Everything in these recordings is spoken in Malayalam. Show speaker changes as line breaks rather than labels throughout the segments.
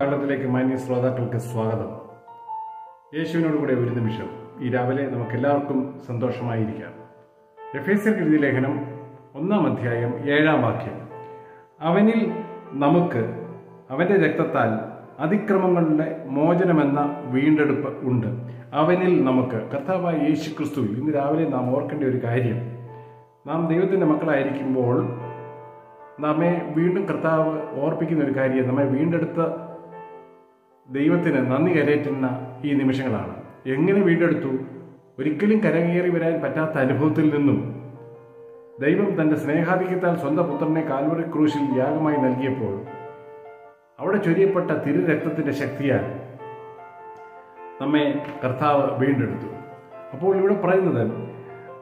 കാണ്ടത്തിലേക്ക് മാന്യ ശ്രോതാക്കൾക്ക് സ്വാഗതം യേശുവിനോട് കൂടെ ഒരു നിമിഷം ഈ രാവിലെ നമുക്കെല്ലാവർക്കും സന്തോഷമായിരിക്കാം എഫേസ്യർ കൃതി ലേഖനം ഒന്നാം അധ്യായം ഏഴാം വാക്യം അവനിൽ നമുക്ക് അവന്റെ രക്തത്താൽ അതിക്രമങ്ങളുടെ മോചനമെന്ന വീണ്ടെടുപ്പ് ഉണ്ട് അവനിൽ നമുക്ക് കർത്താവായ യേശു ക്രിസ്തു ഇന്ന് രാവിലെ നാം ഓർക്കേണ്ട ഒരു കാര്യം നാം ദൈവത്തിൻ്റെ മക്കളായിരിക്കുമ്പോൾ നമ്മെ വീണ്ടും കർത്താവ് ഓർപ്പിക്കുന്ന ഒരു കാര്യം നമ്മെ വീണ്ടെടുത്ത ദൈവത്തിന് നന്ദി കരയേറ്റുന്ന ഈ നിമിഷങ്ങളാണ് എങ്ങനെ വീണ്ടെടുത്തു ഒരിക്കലും കരകയറി വരാൻ പറ്റാത്ത അനുഭവത്തിൽ നിന്നും ദൈവം തൻ്റെ സ്നേഹാധിക്യത്താൽ സ്വന്തം പുത്രനെ കാൽവറി ക്രൂശിൽ യാഗമായി നൽകിയപ്പോൾ അവിടെ ചൊരിയപ്പെട്ട തിരു രക്തത്തിൻ്റെ ശക്തിയാൽ നമ്മെ കർത്താവ് വീണ്ടെടുത്തു അപ്പോൾ ഇവിടെ പറയുന്നത്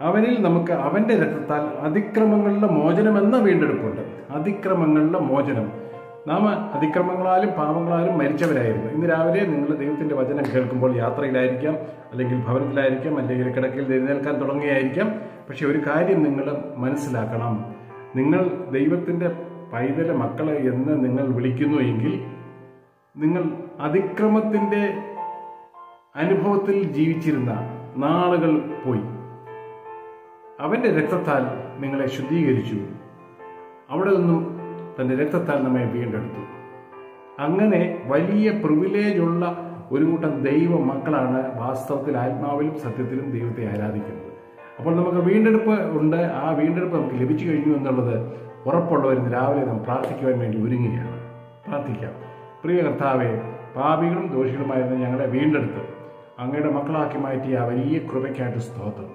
അവനിൽ നമുക്ക് അവൻ്റെ രക്തത്താൽ അതിക്രമങ്ങളുടെ മോചനം എന്ന വീണ്ടെടുപ്പുണ്ട് അതിക്രമങ്ങളുടെ മോചനം നാം അതിക്രമങ്ങളാലും പാപങ്ങളാലും മരിച്ചവരായിരുന്നു ഇന്ന് രാവിലെ നിങ്ങൾ ദൈവത്തിൻ്റെ വചനം കേൾക്കുമ്പോൾ യാത്രയിലായിരിക്കാം അല്ലെങ്കിൽ ഭവനത്തിലായിരിക്കാം അല്ലെങ്കിൽ കിടക്കിൽ എഴുന്നേൽക്കാൻ തുടങ്ങിയായിരിക്കാം പക്ഷേ ഒരു കാര്യം നിങ്ങൾ മനസ്സിലാക്കണം നിങ്ങൾ ദൈവത്തിൻ്റെ പൈതല മക്കളെ എന്ന് നിങ്ങൾ വിളിക്കുന്നു എങ്കിൽ നിങ്ങൾ അതിക്രമത്തിൻ്റെ അനുഭവത്തിൽ ജീവിച്ചിരുന്ന നാളുകൾ പോയി അവൻ്റെ രക്തത്താൽ നിങ്ങളെ ശുദ്ധീകരിച്ചു അവിടെ നിന്നും തൻ്റെ രക്തത്താൽ നമ്മെ വീണ്ടെടുത്തു അങ്ങനെ വലിയ പ്രിവിലേജുള്ള ഒരു കൂട്ടം ദൈവ മക്കളാണ് വാസ്തവത്തിൽ ആത്മാവിലും സത്യത്തിലും ദൈവത്തെ ആരാധിക്കുന്നത് അപ്പോൾ നമുക്ക് വീണ്ടെടുപ്പ് ഉണ്ട് ആ വീണ്ടെടുപ്പ് നമുക്ക് ലഭിച്ചു കഴിഞ്ഞു എന്നുള്ളത് ഉറപ്പുള്ളവരും രാവിലെ നാം പ്രാർത്ഥിക്കുവാൻ വേണ്ടി ഒരുങ്ങുകയാണ് പ്രാർത്ഥിക്കാം പ്രിയ കർത്താവെ പാപികളും ദോഷികളുമായിരുന്ന ഞങ്ങളെ വീണ്ടെടുത്ത് അങ്ങയുടെ മക്കളാക്കി മാറ്റിയ വലിയ കൃപയ്ക്കായിട്ട് സ്തോത്രം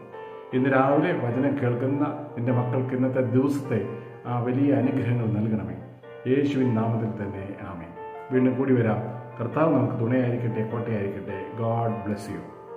ഇന്ന് രാവിലെ വചനം കേൾക്കുന്ന എൻ്റെ മക്കൾക്ക് ഇന്നത്തെ ദിവസത്തെ ആ വലിയ അനുഗ്രഹങ്ങൾ നൽകണമേ യേശുവിൻ നാമത്തിൽ തന്നെ ആമേ വീണ്ടും കൂടി വരാം കർത്താവ് നമുക്ക് തുണയായിരിക്കട്ടെ കോട്ടയായിരിക്കട്ടെ ഗോഡ് ബ്ലെസ് യു